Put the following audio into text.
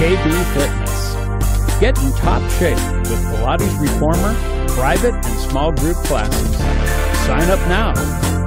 KB Fitness. Get in top shape with Pilates Reformer, private and small group classes. Sign up now